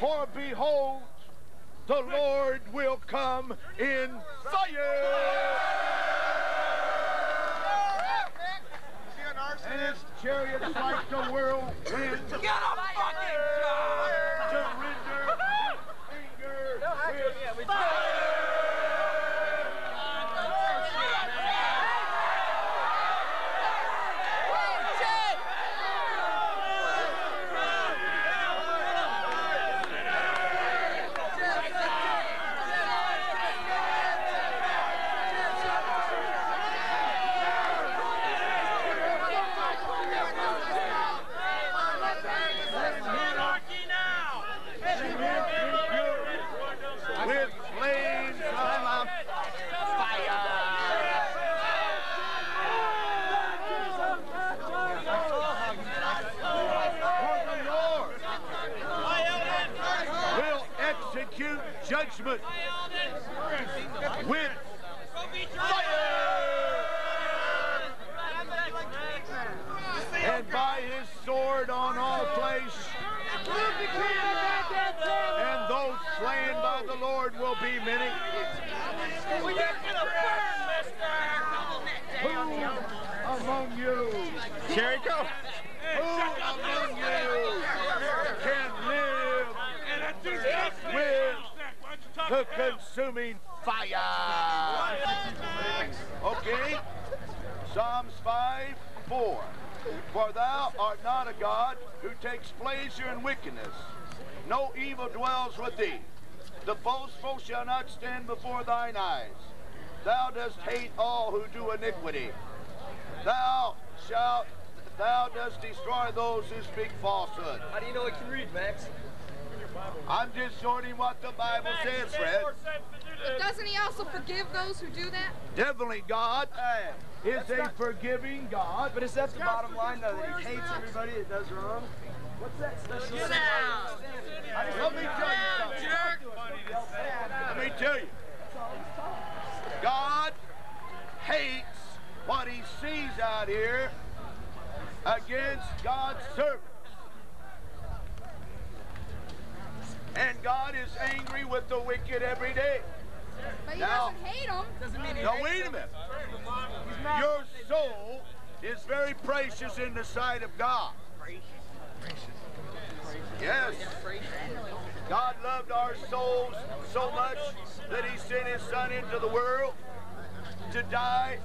For behold, the Lord will come in fire. And his chariots like the whirlwind. Get fucking job! To render anger with with flames of For the Lord will execute judgment with fire! and by his sword on all flesh. And those slain by the Lord will be many. Who among you? Jericho. Who among you can live with the consuming fire? Okay. Psalms 5, 4. For thou art not a God who takes pleasure in wickedness. No evil dwells with thee. The boastful shall not stand before thine eyes. Thou dost hate all who do iniquity. Thou shalt, thou dost destroy those who speak falsehood. How do you know I can read, Max? I'm just showing what the Bible says, Fred. But doesn't he also forgive those who do that? Definitely God is a forgiving God. But is that the bottom line, though, that he hates everybody that does wrong? What's that special? Get out! Let me tell you something. Let me tell you. God hates what he sees out here against God's servants. And God is angry with the wicked every day. But he Now- doesn't hate them. Doesn't mean he Now wait a minute. Your soul is very precious in the sight of God. Yes. God loved our souls so much that he sent his son into the world to die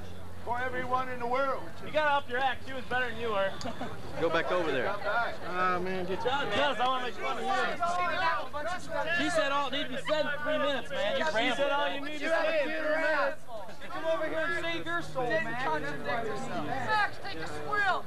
for everyone in the world. You got off your act. She was better than you were. Go back over there. Oh, man. Get your Because I want to make fun of you. She said all need to be said in three minutes, man. You She said all you need to say in three minutes. Come over here and save your soul, man. Max, take a swill.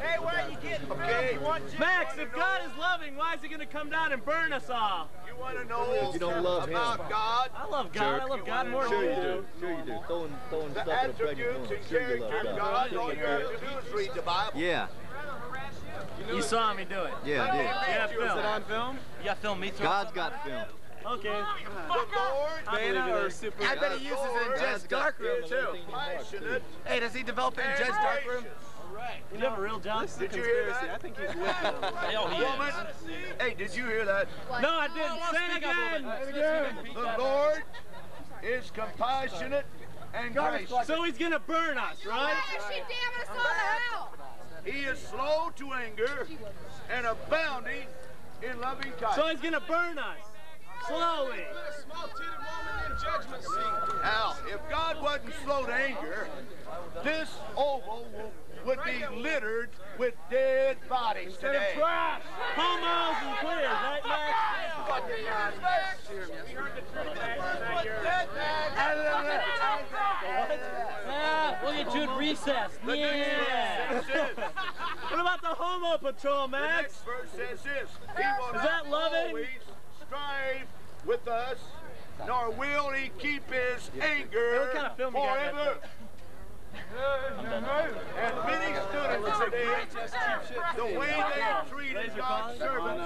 Hey, where you getting Okay. Max, if God is loving, why is he going to come down and burn us all? You want to know You don't love him. God? I love God. I love God more Sure than you you do. Sure you do. Throwing, throwing The stuff at a pregnant attributes woman. and Sure you character love God. God, all you have to do is read the Bible. Yeah. You saw me do it. Yeah, I did. You got film. Is it on film? You got film me through. God's got film. Okay. The Lord Beta or super? I bet he uses it in Jed's darkroom too. passionate Hey, does he develop it in Jed's darkroom? You have a real job? Did you hear that? I think he's with him. Oh, he Woman, is. hey, did you hear that? No, I didn't. Oh, Say it again. The Lord is compassionate and gracious. So he's going to burn us, right? Why is she damning us all to hell? He is slow to anger and abounding in loving kindness. So he's going to burn us. Slowly. Now, if God wasn't slow to anger, this oval will, would be littered with dead bodies today. Trash. Homos and queers, right, Max? Ah, we'll get you at recess. Yeah. what about the homo patrol, The Max? next verse says this. He will Is that loving? always strive with us, nor will he keep his anger kind of film you got in that forever. And many students today, the way they treated God's servant,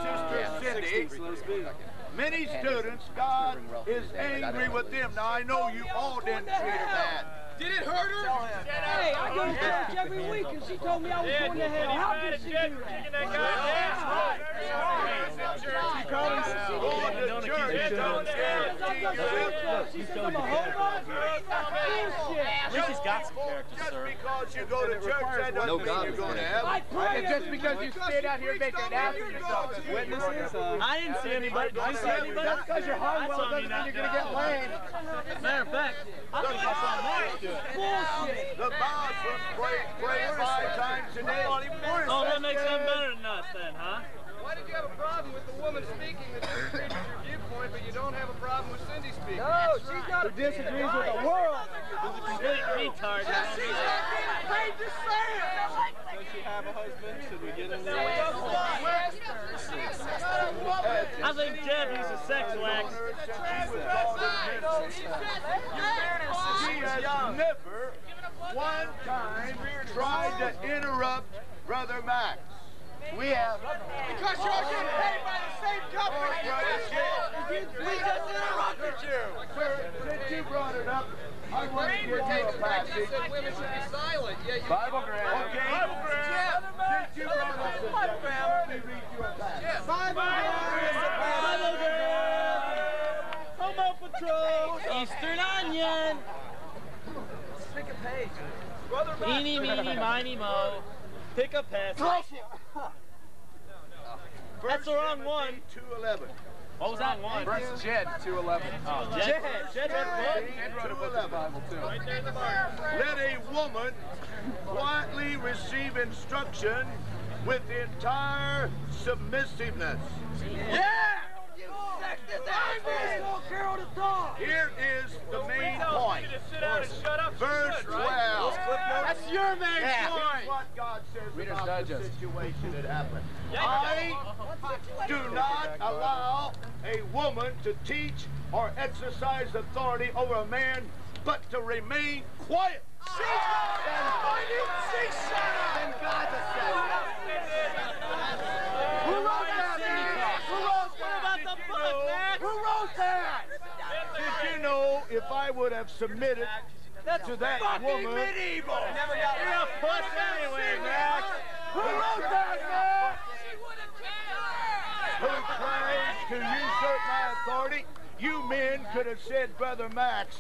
Sister Cindy, many students, God is angry with them. Now, I know you all didn't treat her bad. Did it hurt her? Hey, I go to church every week and she told me I was going to hell. How could she do that? Going to church don't guarantee your health. She says I'm a homo? Bullshit. At least he's got some character, Just sir. you go to church, that doesn't No mean God you're going to there. heaven. I pray And just because you stayed out here making an ass of yourself as witnesses, I didn't see anybody. Did you see anybody? just because you're hung well doesn't mean you're gonna get laid. Matter of fact, I think I saw Max do it. Bullshit. The Muslims pray, pray five times a day. Oh, that makes them better than us then, huh? Why did you have a problem with the woman speaking that disagrees with your viewpoint, but you don't have a problem with Cindy speaking? No, she's not. Who disagrees with the world. He's a complete retard. Does she have a husband? Should we get into I think Debbie's a sex wax. She has never one time tried to interrupt Brother Max. We have. Because you're getting paid by the same company. We just interrupted you. Sir, since you brought it up, I want to give you a passage. women should be silent. Yeah, you Bible grant. Okay. Bible grant. Since you brought up the Bible grant, let me read you a passage. Bible girl. Homo Patrol. Eastern Onion. Pick a page. Eeny, meeny, miny, mo. Pick a pass. That's the wrong one. 211. What was that one? First Jed, 211. Oh, Jed. Jed had a book. Jed wrote a book of the Bible too. Let a woman quietly receive instruction with entire submissiveness. Here is the main point. Verse 12. That's your main Here's point. what God says Reader's about the situation that happened. I do not allow a woman to teach or exercise authority over a man, but to remain quiet. Who wrote that? Who wrote What about the book, Max? Who wrote that? Did you know if I would have submitted to that woman medieval. You're a puss anyway, Max. Who wrote that, man? who tries to usurp my authority, you men could have said Brother Max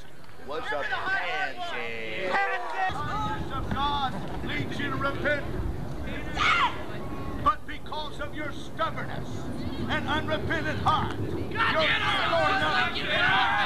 was a pansy. The of God leads you to repent. But because of your stubbornness and unrepentant heart, you're going up